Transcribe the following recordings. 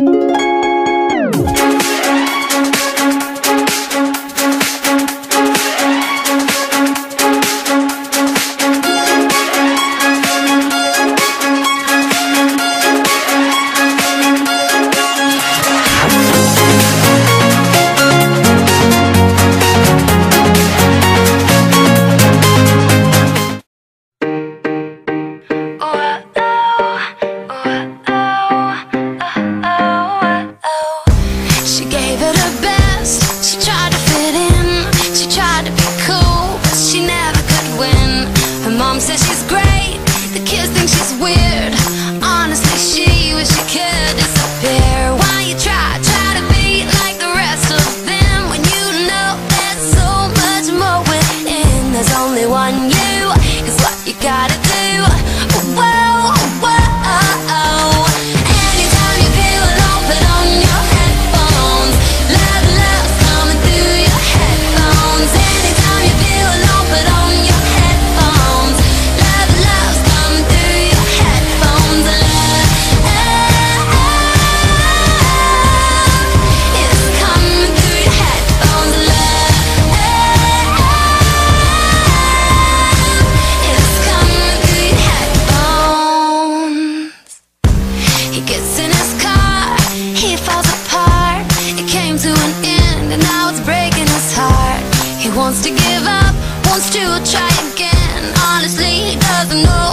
She mom says she's great. The kids think she's weird. Honestly, she wish she could disappear. Why you try, try to be like the rest of them when you know there's so much more within. There's only one you. Is what you gotta do. Wants to give up, wants to try again. Honestly, he doesn't know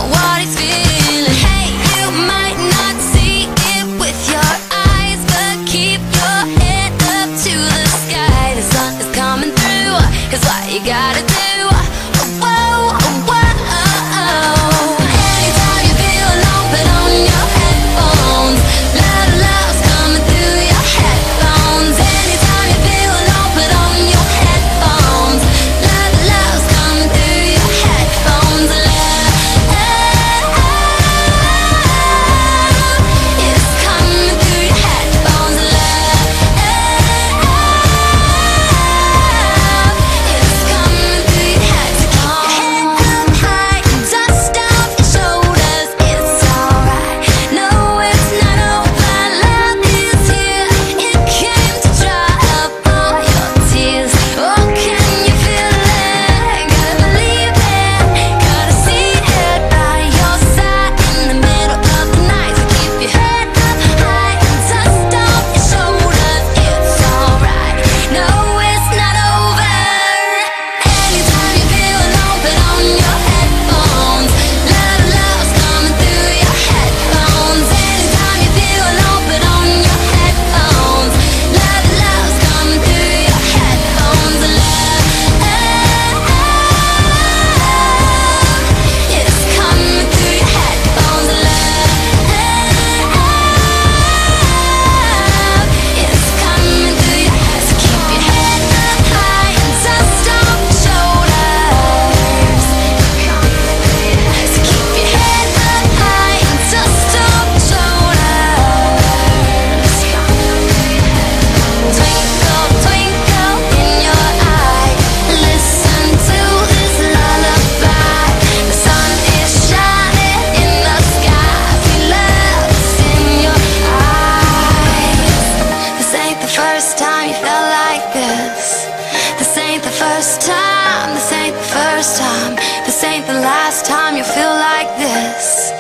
first time, this ain't the first time This ain't the last time you feel like this.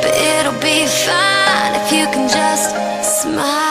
But it'll be fine if you can just smile.